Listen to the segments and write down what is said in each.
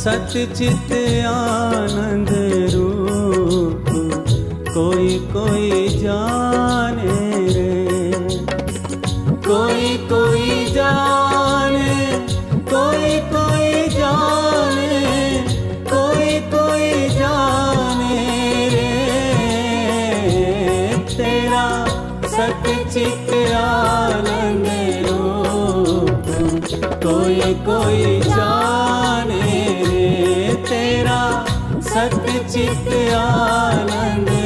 सतचित आनंद रूप, कोई कोई जाने रे। कोई कोई जाने, कोई कोई जाने, कोई कोई जाने रे। तेरा सतचित आनंद रूप, कोई कोई जाने। सतचित आनंद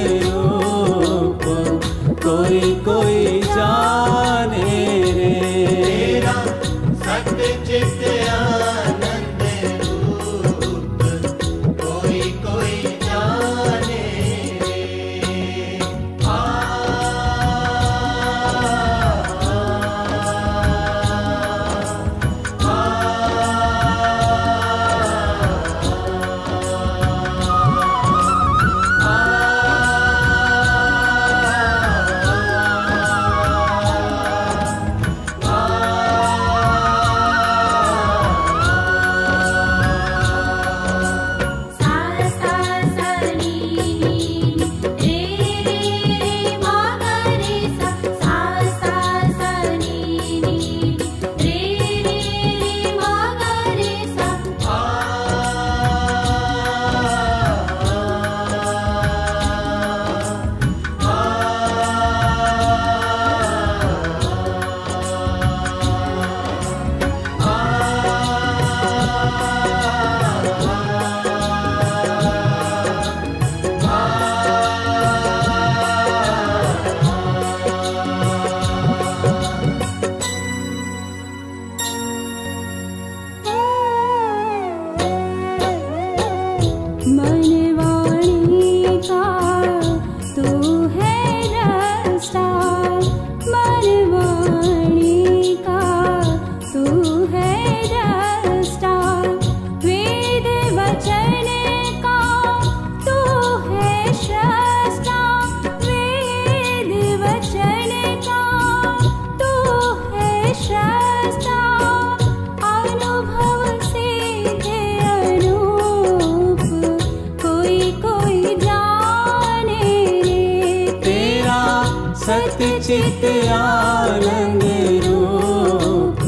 सतचित आनंद रूप,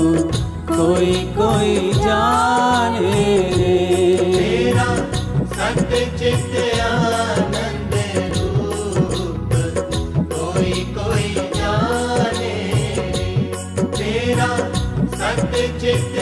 कोई कोई जाने रे। आनंद रूप, कोई कोई जाने रे। तेरा आनंद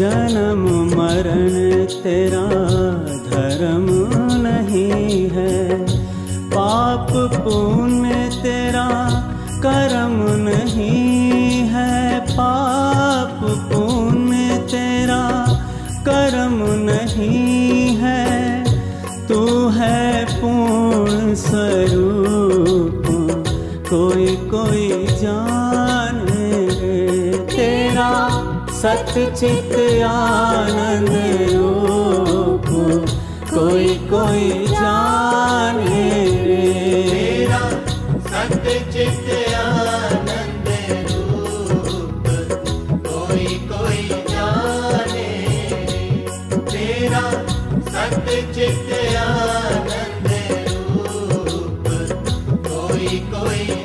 जन्म मरण तेरा धर्म नहीं है। पाप पुण्य तेरा कर्म नहीं है। पाप पुण्य तेरा कर्म नहीं है। तू है पूर्ण स्वरूप, कोई कोई जाने तेरा। सतचित आनंद रूप, कोई कोई जाने रे। आनंद रूप, कोई कोई जाने रे। तेरा सतचित आनंद रूप, कोई कोई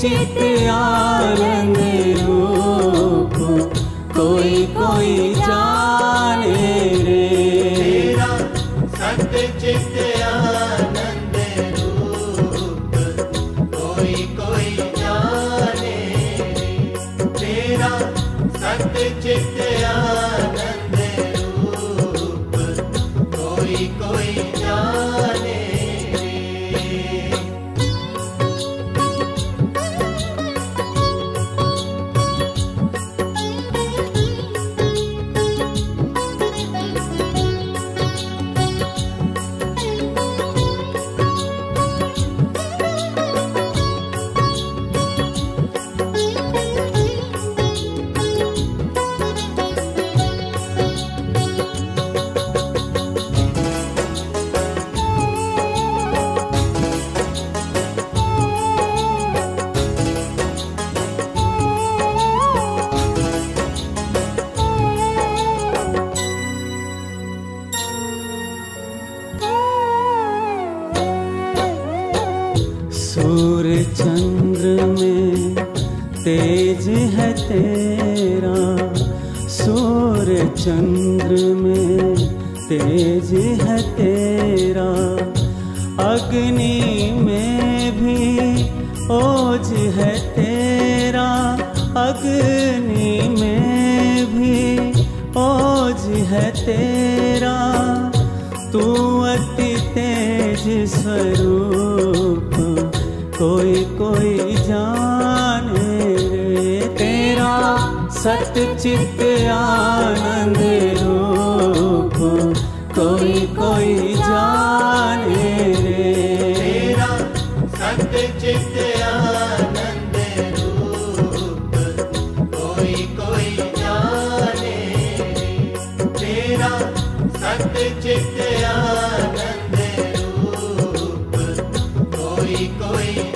आनंद रूप, कोई कोई जाने रे। तेरा सत्य चित कोई कोई जाने तेरा सत्य चित आनंद रूप, कोई कोई सूर्य चंद्र में तेज है तेरा। सूर्य चंद्र में तेज है तेरा। अग्नि में भी ओज है तेरा। अग्नि में भी ओज है तेरा। तू अति तेज स्वरूप कोई कोई जाने रे तेरा सतचित आनंद रूप। कोई कोई जाने रे तेरा आनंद रूप। कोई कोई जाने तेरा सत्य चित आनंद कोई कोई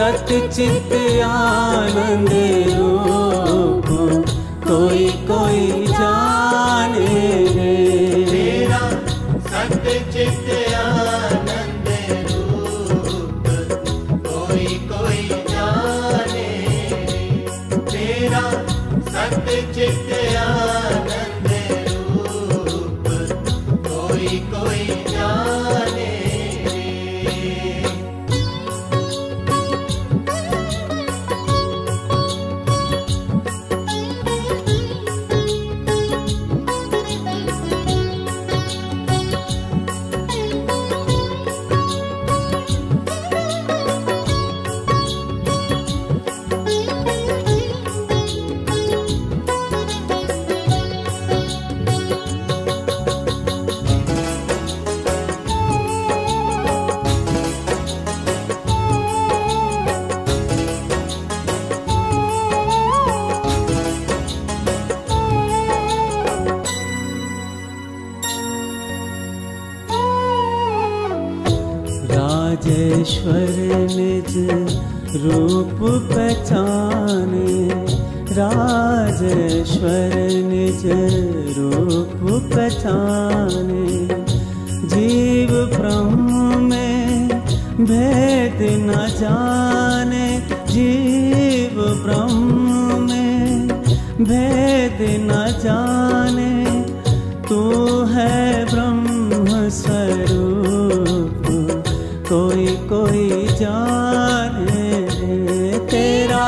सतचित आनंद रूप, कोई कोई जाने रे। तेरा सत्य चित आनंद रूप, कोई कोई जाने तेरा सत्य चित आनंद राजेश्वर निज रूप पहचाने। राजेश्वर निज रूप पहचाने। जीव ब्रह्म में भेद न जाने। जीव ब्रह्म में भेद न जाने। तू है ब्रह्म स्वरूप। कोई कोई जाने तेरा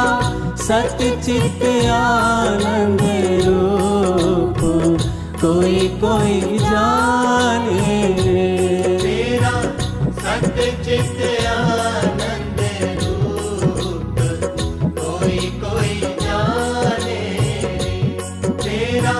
सतचित आनंद रूप। कोई कोई जाने तेरा आनंद रूप। कोई कोई जाने तेरा